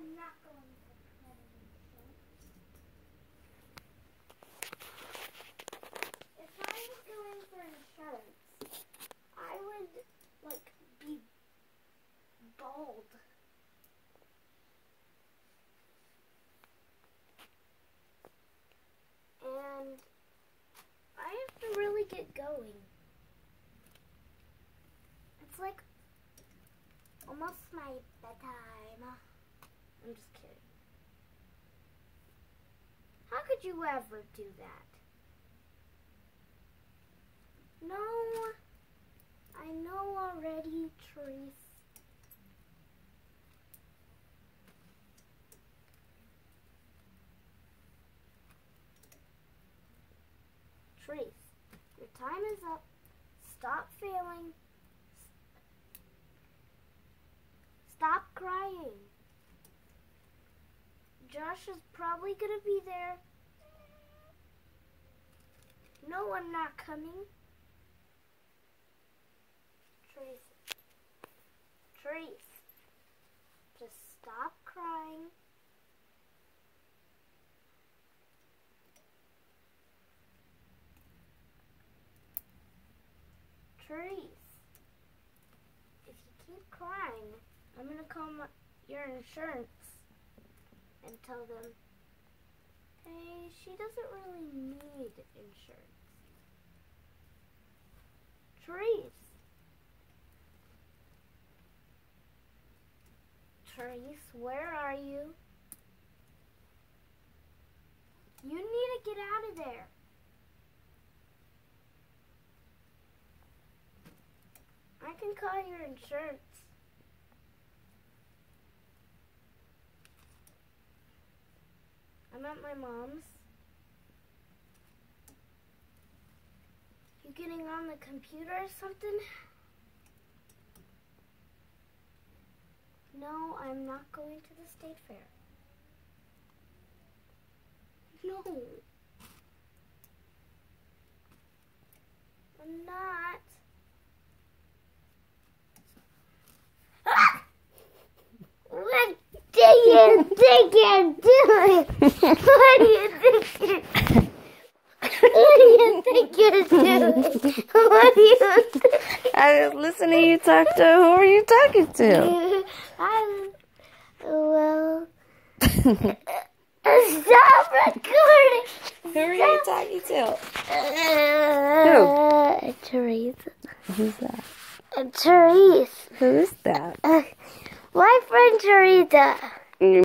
I'm going for credit If I was going for insurance, I would, like, be bald. And I have to really get going. It's like almost my bedtime. I'm just kidding. How could you ever do that? No, I know already, Therese. Trace, your time is up. Stop failing. Stop crying. Josh is probably going to be there. No, I'm not coming. Trace. Trace. Just stop crying. Trace. If you keep crying, I'm going to call my, your insurance and tell them, hey, she doesn't really need insurance. Trace. Trace, where are you? You need to get out of there. I can call your insurance. I'm at my mom's. You getting on the computer or something? No, I'm not going to the state fair. No. I'm not. What do you think you're doing? What do you think you're What do you think you're doing? What do you think? I was listening to you talk to. Who are you talking to? I'm, well, stop recording. Who are you talking to? Uh, Therese. Who's that? Uh, Therese. Who's that? Uh, my friend Teresa.